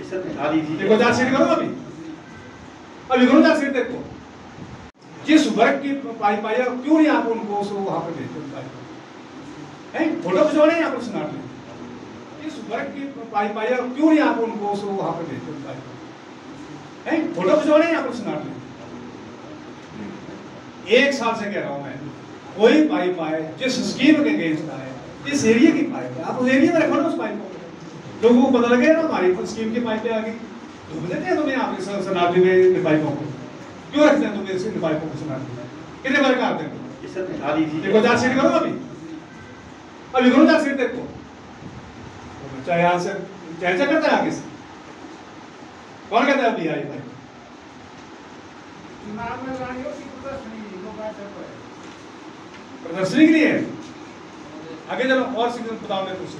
दिखा जिस वर्ग की पाइप आई है, क्यों नहीं आप उनको वहाँ पर भेजते फ़ोटो खिंचवाने नाट वर्ग की पाइप आई है, क्यों नहीं आप उनको वहाँ पर भेजते फ़ोटो खिंचवाने नाट एक साल से कह रहा हूँ मैं, कोई पाइप आए जिस स्कीम के अगेंस्ट आए जिस एरिया की पाइप है आप उस एरिया में रखो ना उस पाइप को। लोगों को पता लगे ना हमारी स्कीम की पाइपें आ गई। धूप देते हैं तुम्हें पे सनाटी में पाइपों को। क्यों रखते हैं तुम्हें इन पाइपों को सनाटी में कितने बार काटते हैं सर दिखा दीजिए देखो चार्जशीट करो अभी। अभी करो चार्जशीट देखो चाहे यहाँ से चर्चा करता है आगे से। कौन कहता है अभी आई भाई? की है। प्रदर्शनी के लिए? आगे चलो और सीधे बताओ मैं कुछ